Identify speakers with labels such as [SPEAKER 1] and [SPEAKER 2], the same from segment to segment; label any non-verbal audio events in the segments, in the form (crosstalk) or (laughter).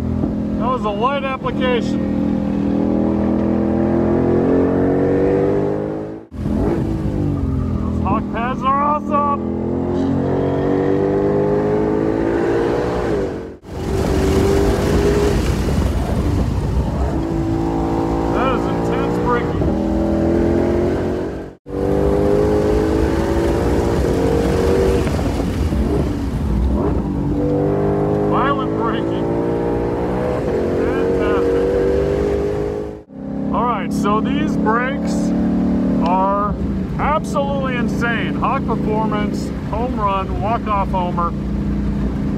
[SPEAKER 1] That was a light application. Those hawk pads are awesome. That is intense braking. Violent braking. Fantastic. All right, so these brakes are absolutely insane. Hawk Performance, home run, walk-off homer.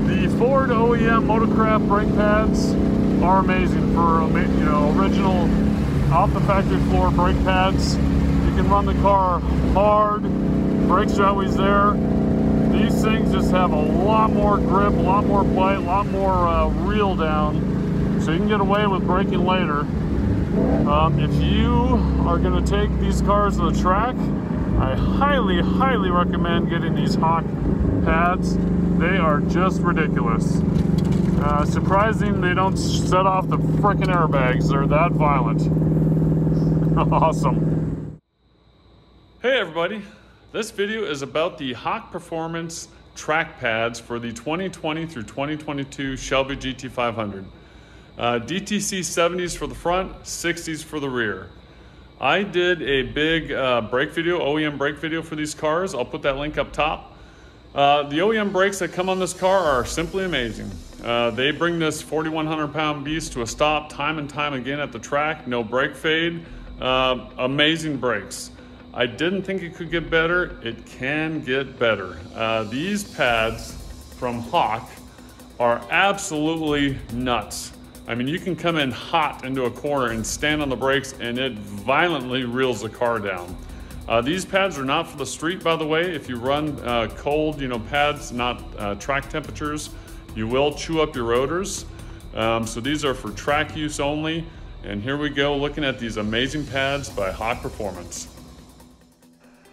[SPEAKER 1] The Ford OEM Motorcraft brake pads are amazing for you know original off the factory floor brake pads. You can run the car hard, brakes are always there. These things just have a lot more grip, a lot more bite, a lot more uh, reel down, so you can get away with braking later. Um, if you are going to take these cars to the track, I highly, highly recommend getting these Hawk pads. They are just ridiculous. Uh, surprising they don't set off the frickin' airbags. They're that violent. (laughs) awesome. Hey everybody, this video is about the Hawk Performance track pads for the 2020 through 2022 Shelby GT500. Uh, DTC 70s for the front, 60s for the rear. I did a big uh, brake video, OEM brake video for these cars. I'll put that link up top. Uh, the OEM brakes that come on this car are simply amazing. Uh, they bring this 4,100 pound beast to a stop time and time again at the track. No brake fade. Uh, amazing brakes. I didn't think it could get better. It can get better. Uh, these pads from Hawk are absolutely nuts. I mean, you can come in hot into a corner and stand on the brakes and it violently reels the car down. Uh, these pads are not for the street, by the way. If you run uh, cold, you know, pads, not uh, track temperatures, you will chew up your rotors. Um, so these are for track use only. And here we go, looking at these amazing pads by Hawk Performance.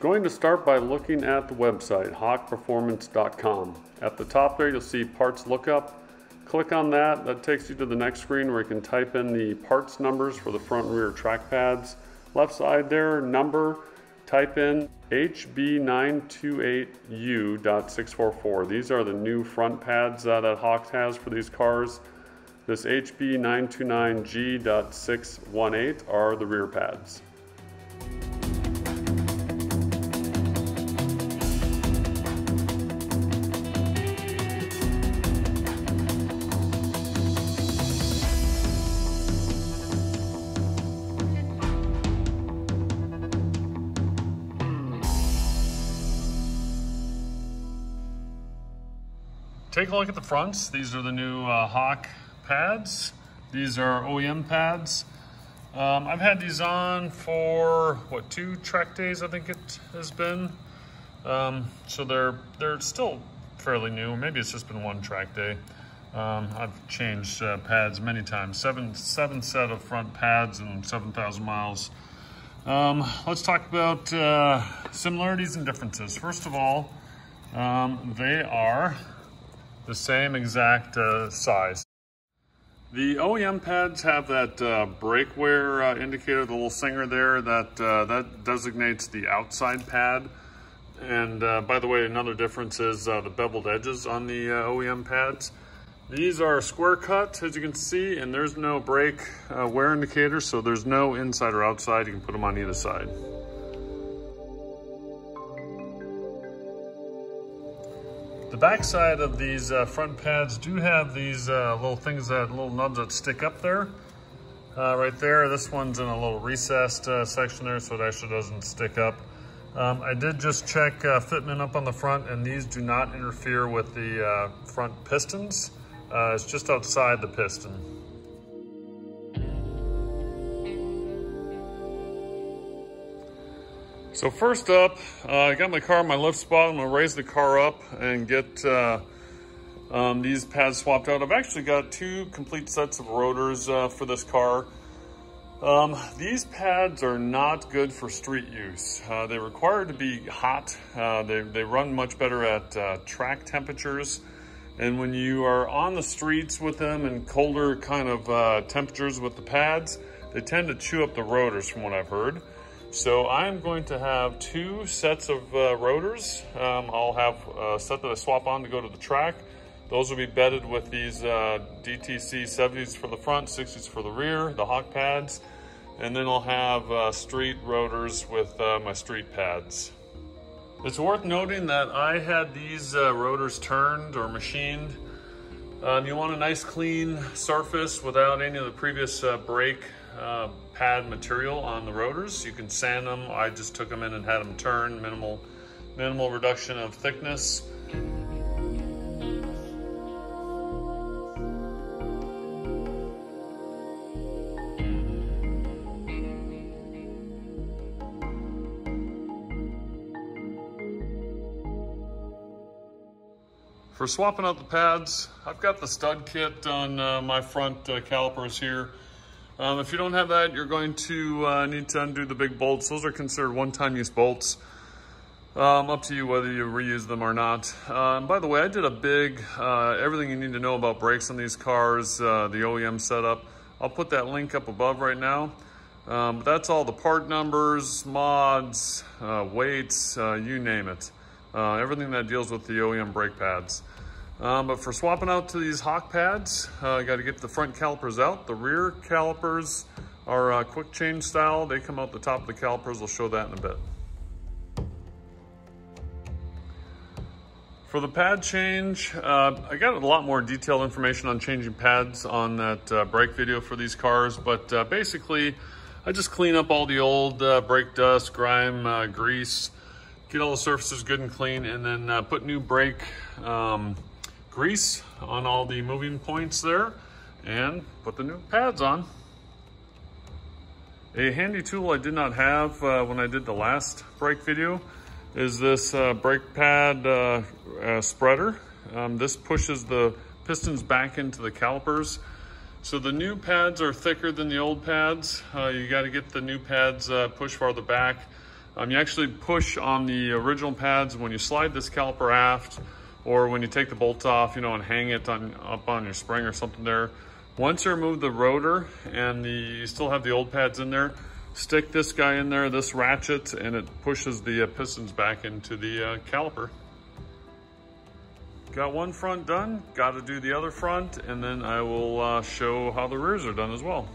[SPEAKER 1] Going to start by looking at the website, hawkperformance.com. At the top there, you'll see parts lookup. Click on that. That takes you to the next screen where you can type in the parts numbers for the front and rear track pads. Left side there, number, type in HB928U.644. These are the new front pads uh, that Hawk has for these cars. This HB929G.618 are the rear pads. Take a look at the fronts. These are the new uh, Hawk pads. These are OEM pads. Um, I've had these on for what two track days I think it has been. Um, so they're they're still fairly new. Maybe it's just been one track day. Um, I've changed uh, pads many times. Seven seven set of front pads and seven thousand miles. Um, let's talk about uh, similarities and differences. First of all, um, they are the same exact uh, size. The OEM pads have that uh, brake wear uh, indicator, the little singer there, that, uh, that designates the outside pad. And uh, by the way, another difference is uh, the beveled edges on the OEM pads. These are square cut, as you can see, and there's no brake wear indicator, so there's no inside or outside. You can put them on either side. The backside of these uh, front pads do have these uh, little things that, little nubs that stick up there. Uh, right there, this one's in a little recessed uh, section there, so it actually doesn't stick up. Um, I did just check uh, fitment up on the front, and these do not interfere with the uh, front pistons. it's just outside the piston. So first up, uh, I got my car in my lift spot. I'm gonna raise the car up and get uh, um, these pads swapped out. I've actually got two complete sets of rotors uh, for this car. Um, these pads are not good for street use. Uh, they require to be hot. Uh, they, they run much better at uh, track temperatures. And when you are on the streets with them in colder kind of temperatures with the pads, they tend to chew up the rotors from what I've heard. So I'm going to have two sets of uh, rotors. Um, I'll have a set that I swap on to go to the track. Those will be bedded with these uh, DTC 70s for the front, 60s for the rear, the Hawk pads. And then I'll have uh, street rotors with uh, my street pads. It's worth noting that I had these uh, rotors turned or machined. Um, you want a nice clean surface without any of the previous uh, brake uh, pad material on the rotors. You can sand them. I just took them in and had them turned, minimal, minimal reduction of thickness. For swapping out the pads, I've got the stud kit on uh, my front uh, calipers here. Um, if you don't have that, you're going to uh, need to undo the big bolts. Those are considered one-time use bolts. Um, up to you whether you reuse them or not. Um, by the way, I did a big, uh, everything you need to know about brakes on these cars, uh, the OEM setup. I'll put that link up above right now. Um, that's all the part numbers, mods, uh, weights, you name it uh, everything that deals with the OEM brake pads. Um, but for swapping out to these Hawk pads, uh, got to get the front calipers out. The rear calipers are uh, quick change style. They come out the top of the calipers. I'll show that in a bit. For the pad change, uh, I got a lot more detailed information on changing pads on that uh, brake video for these cars, but uh, basically I just clean up all the old uh, brake dust, grime, uh, grease, get all the surfaces good and clean, and then put new brake um, grease on all the moving points there, and put the new pads on. A handy tool I did not have uh, when I did the last brake video is this uh, brake pad uh, uh, spreader. Um, this pushes the pistons back into the calipers. So the new pads are thicker than the old pads. Uh, you got to get the new pads pushed farther back. Um, you actually push on the original pads when you slide this caliper aft or when you take the bolts off, you know, and hang it on up on your spring or something there. Once you remove the rotor and the you still have the old pads in there, stick this guy in there, this ratchet, and it pushes the uh, pistons back into the uh, caliper. Got one front done, got to do the other front, and then I will uh, show how the rears are done as well.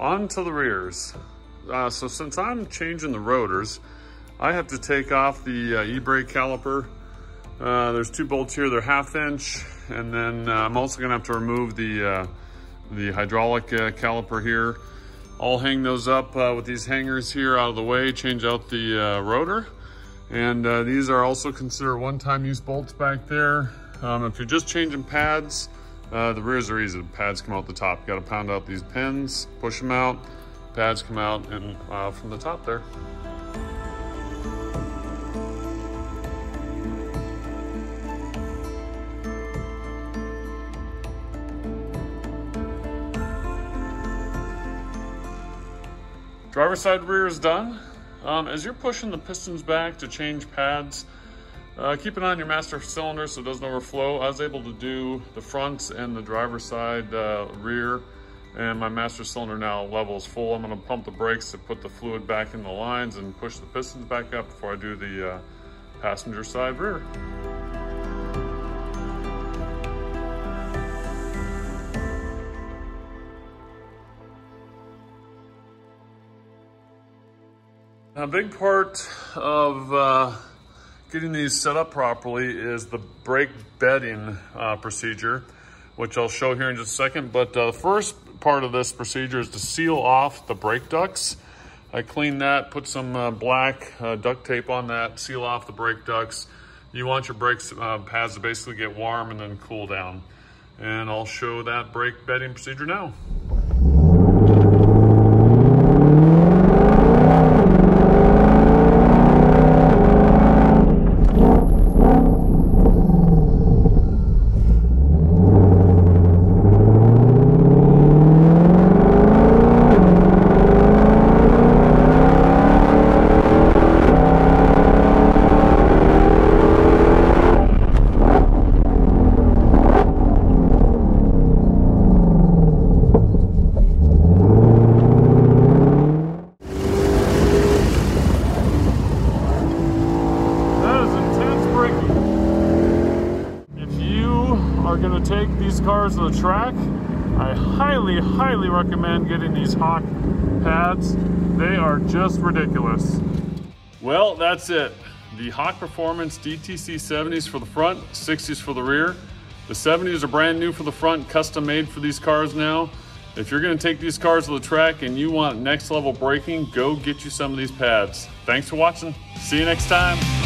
[SPEAKER 1] On to the rears. Uh, so since I'm changing the rotors, I have to take off the uh, e-brake caliper. Uh, there's two bolts here, they're half inch. And then uh, I'm also gonna have to remove the, uh, the hydraulic uh, caliper here. I'll hang those up with these hangers here out of the way, change out the rotor. And these are also considered one-time use bolts back there. Um, if you're just changing pads, the rears are easy. The pads come out the top. You gotta pound out these pins, push them out, pads come out and uh, from the top there. Driver side rear is done. Um, as you're pushing the pistons back to change pads, uh, keep an eye on your master cylinder so it doesn't overflow. I was able to do the front and the driver side uh, rear and my master cylinder now level is full. I'm gonna pump the brakes to put the fluid back in the lines and push the pistons back up before I do the uh, passenger side rear. A big part of uh, getting these set up properly is the brake bedding uh, procedure, which I'll show here in just a second. But uh, the first part of this procedure is to seal off the brake ducts. I clean that, put some uh, black uh, duct tape on that, seal off the brake ducts. You want your brake uh, pads to basically get warm and then cool down. And I'll show that brake bedding procedure now. These cars to the track, I highly, highly recommend getting these Hawk pads. They are just ridiculous. Well, that's it. The Hawk Performance DTC 70s for the front, 60s for the rear. The 70s are brand new for the front, custom made for these cars now. If you're gonna take these cars to the track and you want next level braking, go get you some of these pads. Thanks for watching. See you next time.